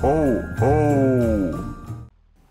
Оу-оу.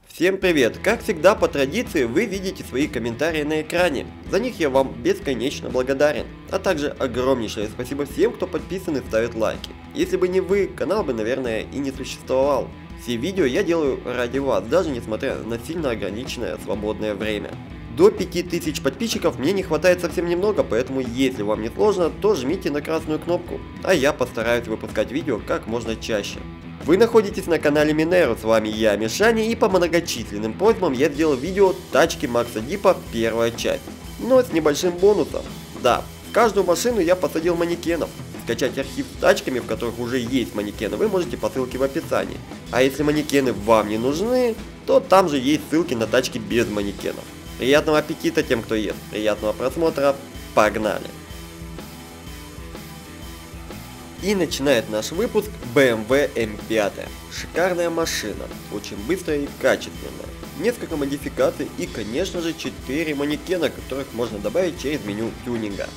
Всем привет! Как всегда по традиции вы видите свои комментарии на экране. За них я вам бесконечно благодарен. А также огромнейшее спасибо всем, кто подписан и ставит лайки. Если бы не вы, канал бы наверное и не существовал. Все видео я делаю ради вас, даже несмотря на сильно ограниченное свободное время. До 5000 подписчиков мне не хватает совсем немного, поэтому если вам не сложно, то жмите на красную кнопку, а я постараюсь выпускать видео как можно чаще. Вы находитесь на канале Минеру, с вами я, Мишаня, и по многочисленным просьбам я сделал видео тачки Макса Дипа первая часть, но с небольшим бонусом. Да, в каждую машину я посадил манекенов. Скачать архив с тачками, в которых уже есть манекены, вы можете по ссылке в описании. А если манекены вам не нужны, то там же есть ссылки на тачки без манекенов. Приятного аппетита тем, кто ест. Приятного просмотра. Погнали! И начинает наш выпуск BMW M5. Шикарная машина, очень быстрая и качественная. Несколько модификаций и, конечно же, 4 манекена, которых можно добавить через меню тюнинга.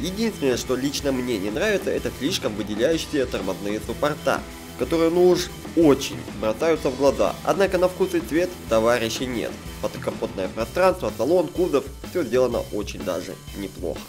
Единственное, что лично мне не нравится, это слишком выделяющиеся тормозные суппорта, которые ну уж очень бросаются в глаза, однако на вкус и цвет товарищей нет. Подкапотное пространство, салон, кузов, все сделано очень даже неплохо.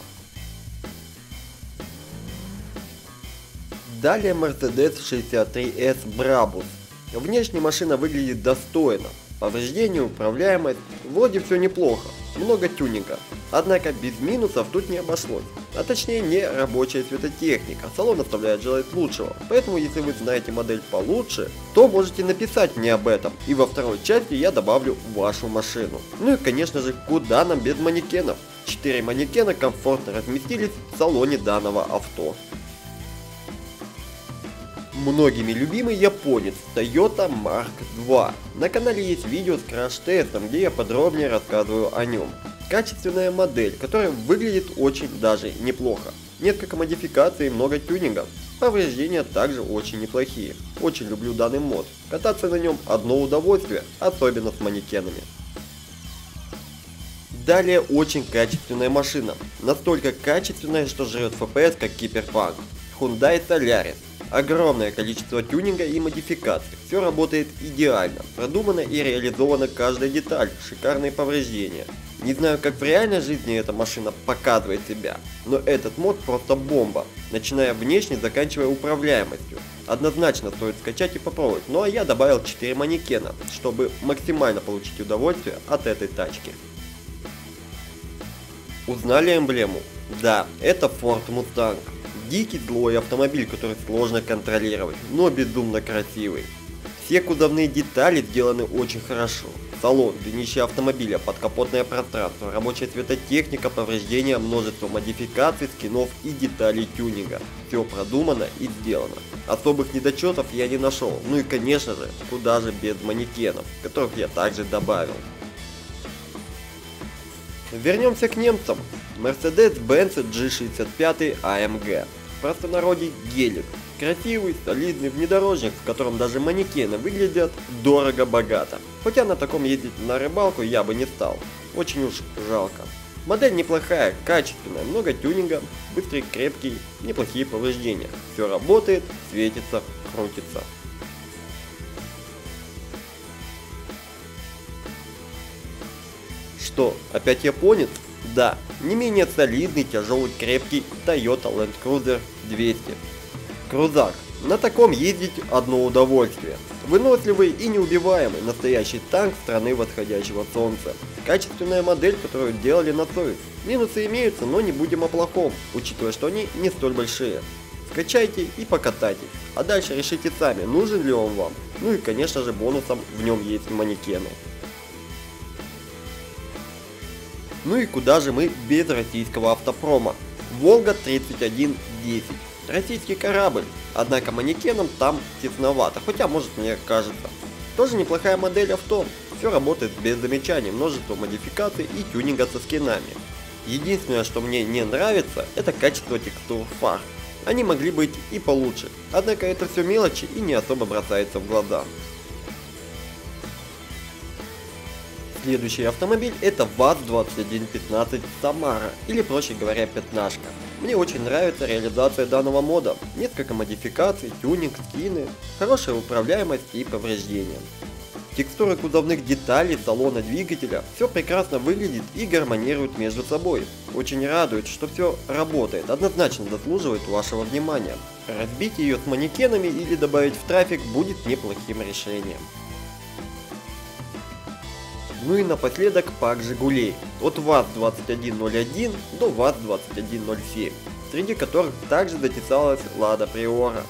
Далее Mercedes 63S Brabus. Внешне машина выглядит достойно. Повреждение, управляемость, вроде все неплохо, много тюнинга. Однако без минусов тут не обошлось. А точнее не рабочая светотехника. Салон оставляет желать лучшего. Поэтому если вы знаете модель получше, то можете написать мне об этом. И во второй части я добавлю вашу машину. Ну и конечно же, куда нам без манекенов? Четыре манекена комфортно разместились в салоне данного авто многими любимый японец Toyota Mark II. На канале есть видео с краш-тестом, где я подробнее рассказываю о нем. Качественная модель, которая выглядит очень даже неплохо. Несколько модификаций и много тюнингов. Повреждения также очень неплохие. Очень люблю данный мод. Кататься на нем одно удовольствие, особенно с манекенами. Далее очень качественная машина. Настолько качественная, что жрет FPS как Киберпанк. Hyundai Solaris. Огромное количество тюнинга и модификаций. Все работает идеально. Продумано и реализована каждая деталь. Шикарные повреждения. Не знаю, как в реальной жизни эта машина показывает себя, но этот мод просто бомба, начиная внешне, заканчивая управляемостью. Однозначно стоит скачать и попробовать, ну а я добавил 4 манекена, чтобы максимально получить удовольствие от этой тачки. Узнали эмблему? Да, это Ford Mustang. Дикий злой автомобиль, который сложно контролировать, но безумно красивый. Все кузовные детали сделаны очень хорошо. Салон, днище автомобиля, подкапотное пространство, рабочая светотехника, повреждения, множество модификаций, скинов и деталей тюнинга. Все продумано и сделано. Особых недочетов я не нашел. Ну и конечно же, куда же без манекенов, которых я также добавил. Вернемся к немцам. Mercedes-Benz G65 AMG. В простонародье гелик. Красивый, солидный внедорожник, в котором даже манекены выглядят дорого-богато. Хотя на таком ездить на рыбалку я бы не стал. Очень уж жалко. Модель неплохая, качественная, много тюнинга, быстрый, крепкий, неплохие повреждения. Все работает, светится, крутится. Что, опять японец? Да, не менее солидный, тяжелый, крепкий Toyota Land Cruiser 200. Крузак. На таком ездить одно удовольствие. Выносливый и неубиваемый, настоящий танк страны восходящего солнца. Качественная модель, которую делали на совесть. Минусы имеются, но не будем о плохом, учитывая, что они не столь большие. Скачайте и покатайтесь, а дальше решите сами, нужен ли он вам. Ну и конечно же бонусом в нем есть манекены. Ну и куда же мы без российского автопрома? Волга 3110. Российский корабль, однако манекеном там тесновато, хотя может мне кажется. Тоже неплохая модель авто, все работает без замечаний, множество модификаций и тюнинга со скинами. Единственное, что мне не нравится, это качество текстур фар. Они могли быть и получше, однако это все мелочи и не особо бросается в глаза. Следующий автомобиль это ВАЗ-2115 Самара, или проще говоря пятнашка. Мне очень нравится реализация данного мода. Несколько модификаций, тюнинг, скины, хорошая управляемость и повреждения. Текстуры кузовных деталей салона двигателя, все прекрасно выглядит и гармонирует между собой. Очень радует, что все работает, однозначно заслуживает вашего внимания. Разбить ее с манекенами или добавить в трафик будет неплохим решением. Ну и напоследок пак Жигулей, от ВАЗ-2101 до ВАЗ-2107, среди которых также затесалась Лада Приора.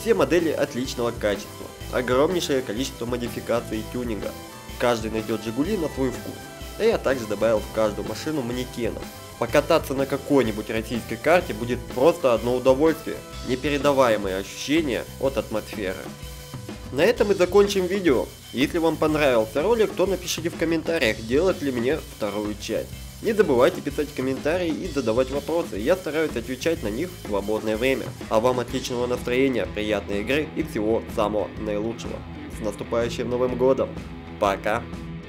Все модели отличного качества, огромнейшее количество модификаций и тюнинга. Каждый найдет Жигули на свой вкус. А я также добавил в каждую машину манекенов. Покататься на какой-нибудь российской карте будет просто одно удовольствие. Непередаваемые ощущения от атмосферы. На этом и закончим видео. Если вам понравился ролик, то напишите в комментариях, делать ли мне вторую часть. Не забывайте писать комментарии и задавать вопросы, я стараюсь отвечать на них в свободное время. А вам отличного настроения, приятной игры и всего самого наилучшего. С наступающим Новым Годом! Пока!